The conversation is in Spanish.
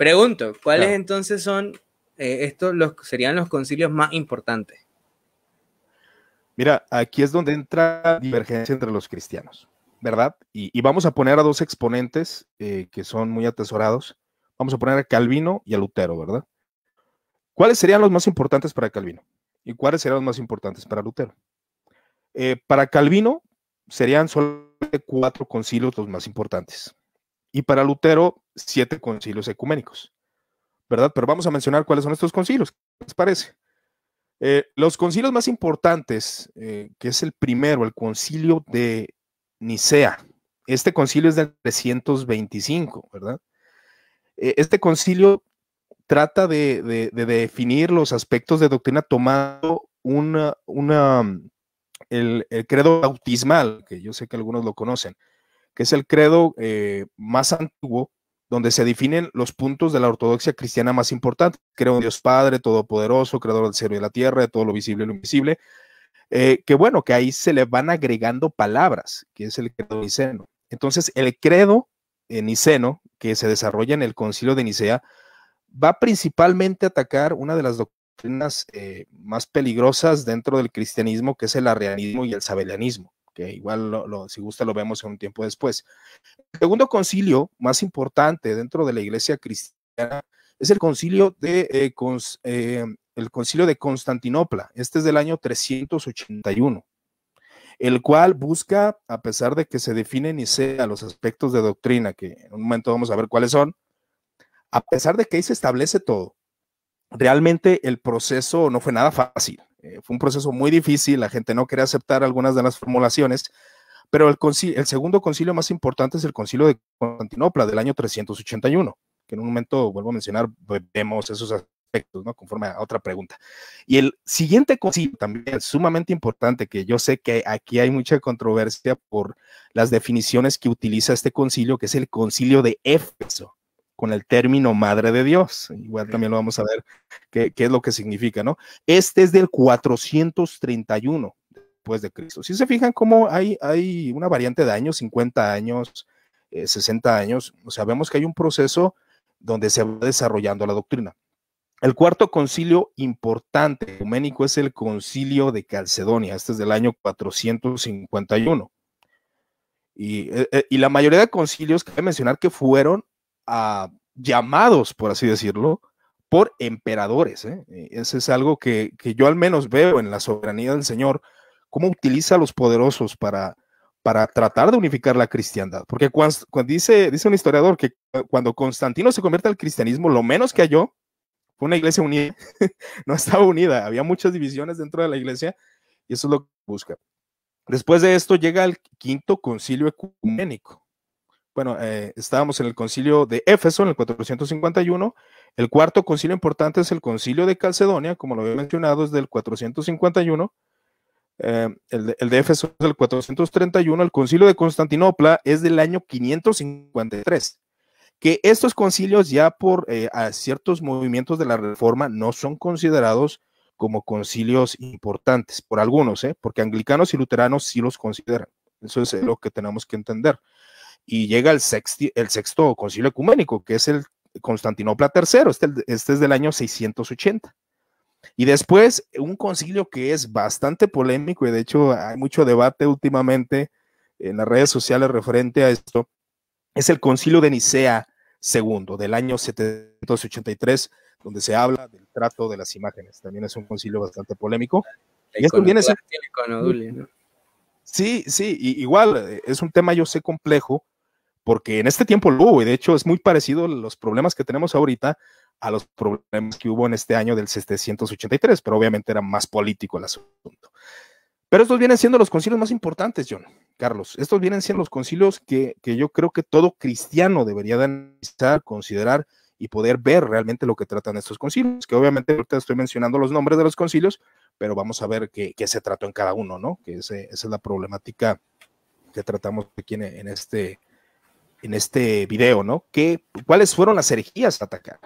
Pregunto, ¿cuáles entonces son eh, estos los, serían los concilios más importantes? Mira, aquí es donde entra divergencia entre los cristianos, ¿verdad? Y, vamos a poner a dos exponentes eh, que son muy atesorados. Vamos a poner a Calvino y a Lutero, ¿verdad? ¿Cuáles serían los más importantes para Calvino? ¿Y cuáles serían los más importantes para Lutero? Eh, para Calvino serían solo cuatro concilios los más importantes. Y para Lutero, siete concilios ecuménicos. ¿Verdad? Pero vamos a mencionar cuáles son estos concilios. ¿Qué les parece? Eh, los concilios más importantes, eh, que es el primero, el concilio de Nicea. Este concilio es del 325, ¿verdad? este concilio trata de, definir los aspectos de doctrina tomando una, una el, credo bautismal, que yo sé que algunos lo conocen, que es el credo eh, más antiguo donde se definen los puntos de la ortodoxia cristiana más importantes. Creo en Dios Padre, Todopoderoso, Creador del cielo y la tierra, de todo lo visible y lo invisible. Eh, que bueno, que ahí se le van agregando palabras, que es el credo niceno. Entonces, el credo niceno, que se desarrolla en el concilio de Nicea, va principalmente a atacar una de las doctrinas eh, más peligrosas dentro del cristianismo, que es el arrianismo y el sabelianismo, que igual si gusta lo vemos en un tiempo después. El segundo concilio más importante dentro de la iglesia cristiana es el concilio de, eh, eh, el concilio de Constantinopla. Este es del año 381 el cual busca, a pesar de que se definen y sea los aspectos de doctrina, que en un momento vamos a ver cuáles son, a pesar de que ahí se establece todo, realmente el proceso no fue nada fácil. Eh, fue un proceso muy difícil, la gente no quería aceptar algunas de las formulaciones, pero el, segundo concilio más importante es el concilio de Constantinopla del año 381, que en un momento, vuelvo a mencionar, vemos esos aspectos, ¿no? Conforme a otra pregunta. Y el siguiente concilio también sumamente importante, que yo sé que aquí hay mucha controversia por las definiciones que utiliza este concilio, que es el concilio de Éfeso con el término madre de Dios. Igual también lo vamos a ver qué, es lo que significa, ¿no? Este es del 431 después de Cristo. Si se fijan cómo hay, hay una variante de años, 50 años, 60 eh, años, o sea, vemos que hay un proceso donde se va desarrollando la doctrina. El cuarto concilio importante ecuménico es el concilio de Calcedonia, este es del año 451. Y, eh, eh, y la mayoría de concilios, cabe mencionar que fueron llamados, por así decirlo, por emperadores. ¿eh? Eh, Ese es algo que, yo al menos veo en la soberanía del Señor, cómo utiliza a los poderosos para, para tratar de unificar la cristiandad. Porque cuando, dice, dice un historiador que cuando Constantino se convierte al cristianismo, lo menos que halló fue una iglesia unida. no estaba unida, había muchas divisiones dentro de la iglesia y eso es lo que busca. Después de esto llega el quinto concilio ecuménico bueno, eh, estábamos en el concilio de Éfeso en el 451. El cuarto concilio importante es el concilio de Calcedonia, como lo había mencionado, es del 451. Eh, el, de, el, de, Éfeso es del 431. El concilio de Constantinopla es del año 553. Que estos concilios ya por eh, ciertos movimientos de la reforma no son considerados como concilios importantes, por algunos, porque anglicanos y luteranos sí los consideran. Eso es lo que tenemos que entender y llega el, el sexto concilio ecuménico, que es el Constantinopla III, este, este, es del año 680. Y después un concilio que es bastante polémico y de hecho hay mucho debate últimamente en las redes sociales referente a esto, es el concilio de Nicea II del año 783, donde se habla del trato de las imágenes. También es un concilio bastante polémico. Y esto viene Sí, sí, igual eh, es un tema yo sé complejo, porque en este tiempo lo hubo, y de hecho es muy parecido los problemas que tenemos ahorita a los problemas que hubo en este año del 783, pero obviamente era más político el asunto. Pero estos vienen siendo los concilios más importantes, John, Carlos. Estos vienen siendo los concilios que, que yo creo que todo cristiano debería de analizar, considerar y poder ver realmente lo que tratan estos concilios, que obviamente ahorita estoy mencionando los nombres de los concilios, pero vamos a ver qué, qué se trató en cada uno, ¿no? Que esa es la problemática que tratamos aquí en, en este, en este video, ¿no? ¿Qué, ¿Cuáles fueron las herejías a atacar?